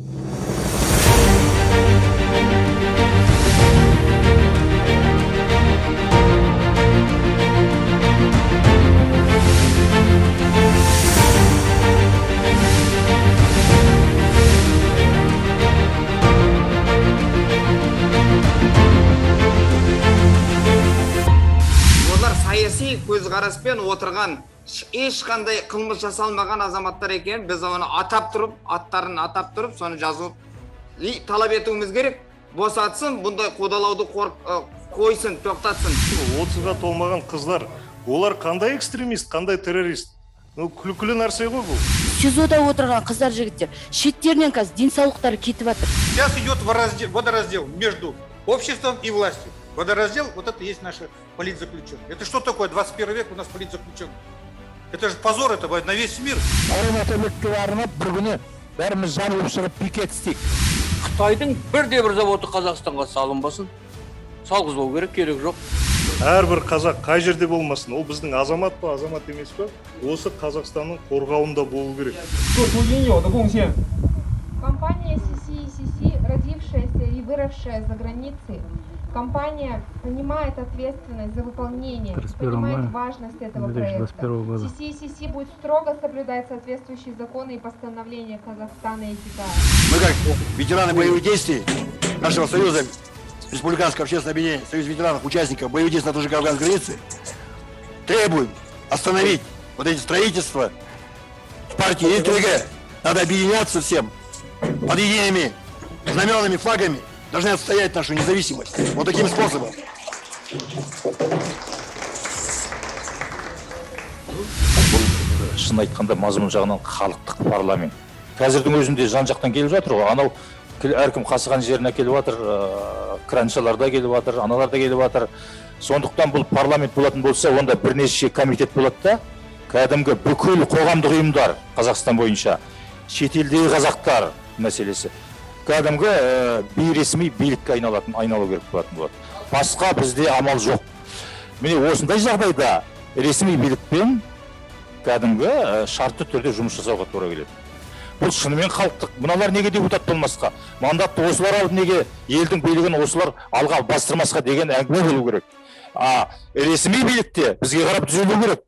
you саяси көзқараспен отырған ешқандай қылмыс жасалмаған азаматтар екенін біз оны атап тұрып аттарын атап тұрып соны жазып и талап етуіміз керек. Босатсын бұндай қудалауды қойсын тоқтатсын. Отызға толмаған қыздар олар қандай экстремист қандай террорист? Ну күлкілі нәрсе ғой бұл. Сизода отырған қыздар жігіттер шеттерінен қазір денсаулықтары кетіп жатыр Сейчас идет водораздел между обществом и властью. Водораздел, вот это и есть наши политзаключенные. Это что такое? 21 век у нас политзаключенные? Это же позор это на весь мир. бәріміз жан ұшырып пикет істейік. Қытайдың бірде бір заводы қазақстанға салынбасын. Салғызбау керек керек жоқ. Әрбір қазақ қай жерде болмасын ол біздің азамат па азамат емес па? Осы қазақстанның қорғауында болу керек. Компания родившаяся и выросшая за границей, компания понимает ответственность за выполнение, понимает важность этого проекта. CCCC будет строго соблюдать соответствующие законы и постановления Казахстана и Китая. Мы как ветераны боевых действий нашего союза, Республиканского общественного объединения, Союз ветеранов, участников боевых действий на той же Кавказской границе, требуем остановить вот эти строительства в партии НТГ. Надо объединяться всем под едиными знаменами, флагами. Должны отстоять нашу независимость. Вот таким способом. бұл шын айтқанда мазмұн жағынан халықтық парламент қазірдің өзінде жан жақтан келіп жатыр ғой анау әркім қасыған жеріне келіп жатыр ыыы краншалар да келіп жатыр аналар да келіп жатыр сондықтан бұл парламент болатын болса онда бірнеше комитет болады да кәдімгі бүкіл қоғамдық ұйымдар қазақстан бойынша шетелдегі қазақтар мәселесі кәдімгі ә, бейресми билікке айналатын айналу керек болатын болады. Басқа бізде амал жоқ. Міне осындай жағдайда ресми билікпен кәдімгі ә, шартты түрде жұмыс жасауға тура келеді. Бұл шынымен халықтық. Мыналар неге депутат болмасқа? Мандатты осылар алып неге елдің билігін осылар алға бастырмасқа деген әңгіме болу керек. А ресми билікте бізге қарап түзелу керек.